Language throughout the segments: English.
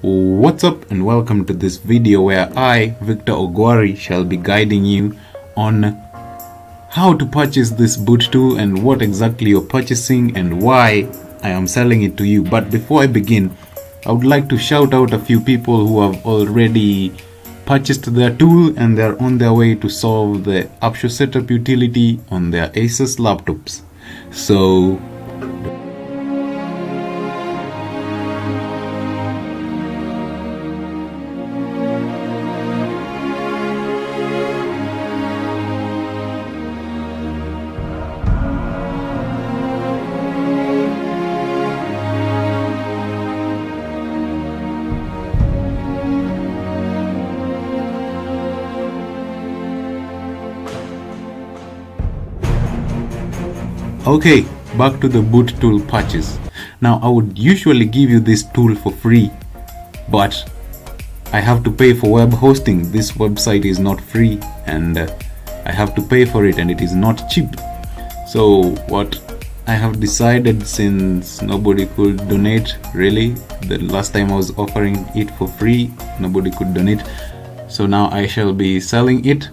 What's up and welcome to this video where I, Victor Ogwari, shall be guiding you on how to purchase this boot tool and what exactly you're purchasing and why I am selling it to you. But before I begin, I would like to shout out a few people who have already purchased their tool and they're on their way to solve the Aptio setup utility on their Asus laptops. So Okay, back to the boot tool purchase. Now I would usually give you this tool for free, but I have to pay for web hosting. This website is not free and uh, I have to pay for it and it is not cheap. So what I have decided since nobody could donate really, the last time I was offering it for free, nobody could donate. So now I shall be selling it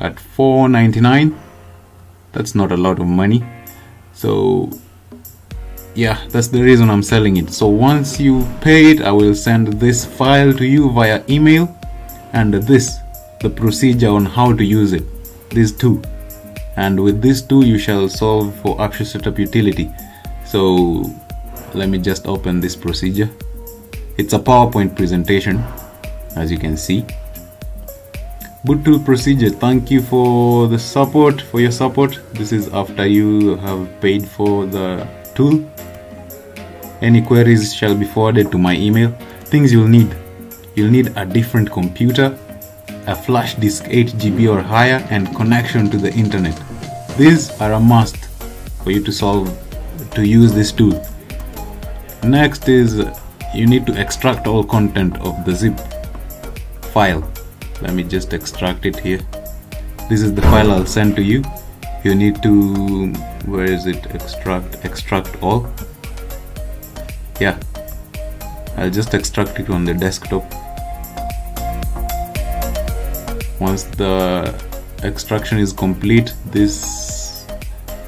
at 4.99. That's not a lot of money so yeah that's the reason i'm selling it. So once you pay it i will send this file to you via email and this the procedure on how to use it. These two. And with these two you shall solve for Aptio setup utility. So let me just open this procedure. It's a powerpoint presentation as you can see boot tool procedure thank you for the support for your support. This is after you have paid for the tool. Any queries shall be forwarded to my email. Things you'll need. You'll need a different computer a flash disk 8 GB or higher and connection to the internet. These are a must for you to solve to use this tool. Next is you need to extract all content of the zip file let me just extract it here. This is the file I'll send to you. You need to where is it? Extract extract all. Yeah. I'll just extract it on the desktop. Once the extraction is complete this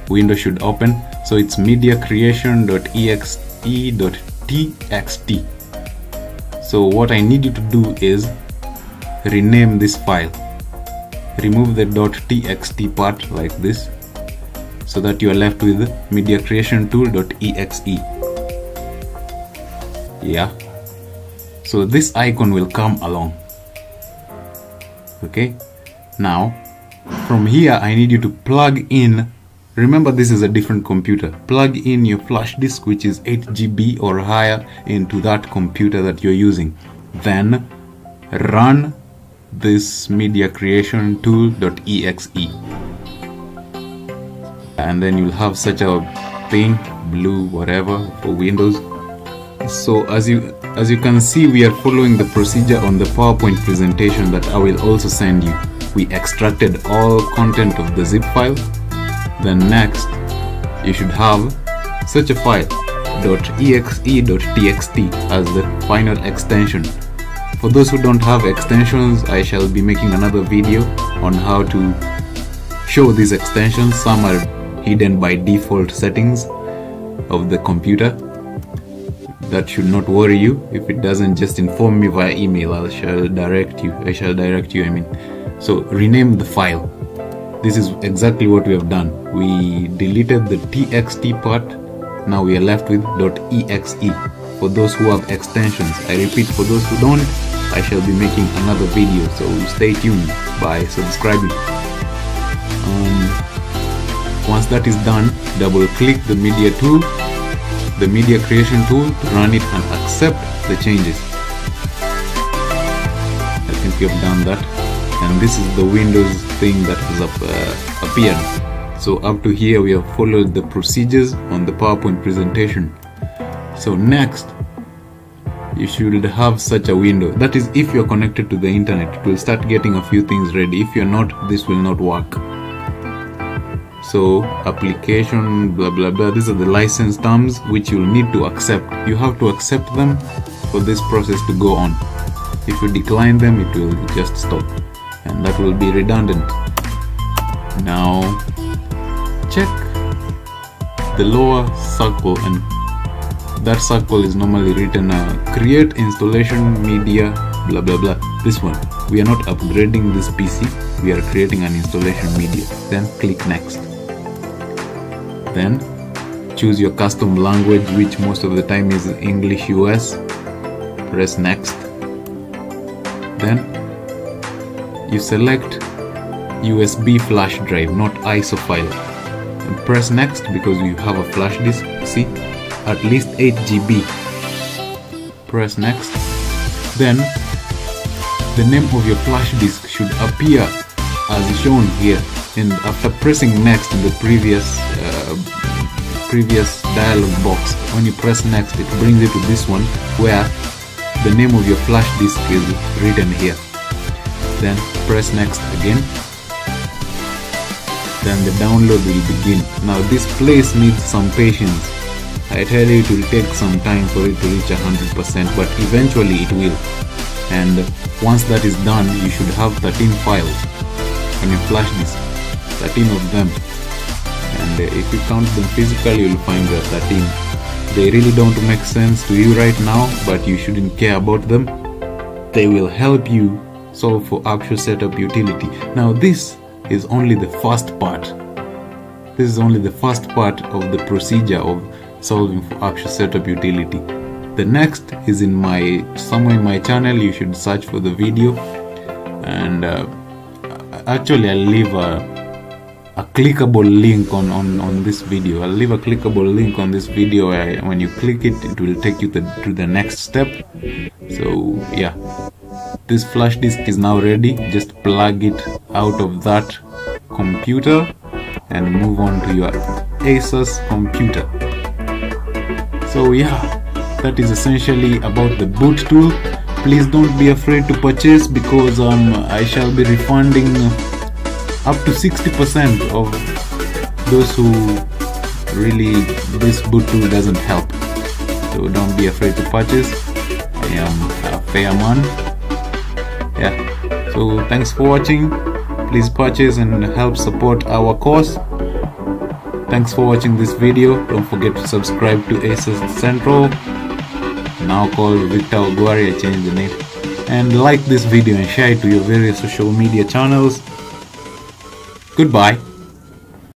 window should open. So it's mediacreation.exe.txt so what I need you to do is rename this file. Remove the .txt part like this so that you are left with media creation tool.exe yeah. So this icon will come along. Okay. Now from here I need you to plug in remember this is a different computer. Plug in your flash disk which is 8 GB or higher into that computer that you're using. Then run this media creation tool.exe and then you'll have such a thing blue whatever for windows. So as you as you can see we are following the procedure on the powerpoint presentation that i will also send you. We extracted all content of the zip file. Then next you should have such a file .exe.txt as the final extension for those who don't have extensions, I shall be making another video on how to show these extensions. Some are hidden by default settings of the computer. That should not worry you. If it doesn't, just inform me via email. I shall direct you. I shall direct you, I mean. So rename the file. This is exactly what we have done. We deleted the txt part. Now we are left with .exe for those who have extensions. I repeat, for those who don't, I shall be making another video, so stay tuned by subscribing. Um, once that is done, double click the media tool, the media creation tool to run it and accept the changes. I think you have done that. And this is the Windows thing that has up, uh, appeared. So up to here we have followed the procedures on the PowerPoint presentation. So next, you should have such a window. That is if you're connected to the internet, it will start getting a few things ready. If you're not, this will not work. So application, blah blah blah. These are the license terms which you'll need to accept. You have to accept them for this process to go on if you decline them it will just stop and that will be redundant now check the lower circle and that circle is normally written uh, create installation media blah blah blah. This one we are not upgrading this pc we are creating an installation media. Then click next. Then choose your custom language which most of the time is english us press next. Then you select USB flash drive not ISO file. And press next because you have a flash disk. See at least 8 GB press next. Then the name of your flash disk should appear as shown here. And after pressing next in the previous uh, previous dialog box when you press next it brings you to this one where the name of your flash disk is written here. Then press next again. Then the download will begin. Now this place needs some patience I tell you it will take some time for it to reach 100% but eventually it will. And once that is done you should have 13 files. On your flash disk 13 of them. And if you count them physically you'll find the 13 they really don't make sense to you right now but you shouldn't care about them. They will help you solve for Aptio setup utility. Now this is only the first part. This is only the first part of the procedure of solving for Aptio setup utility the next is in my somewhere in my channel you should search for the video and uh, actually I'll leave a a clickable link on, on, on this video. I'll leave a clickable link on this video. when you click it, it will take you to, to the next step. So yeah, this flash disk is now ready. Just plug it out of that computer and move on to your Asus computer. So yeah, that is essentially about the boot tool. Please don't be afraid to purchase because um, I shall be refunding up to 60% of those who really this boot tool doesn't help. So don't be afraid to purchase. I am a fair man yeah. So thanks for watching. Please purchase and help support our course thanks for watching this video. Don't forget to subscribe to asus central. Now called victor ogwari i changed the name. And like this video and share it to your various social media channels. Goodbye.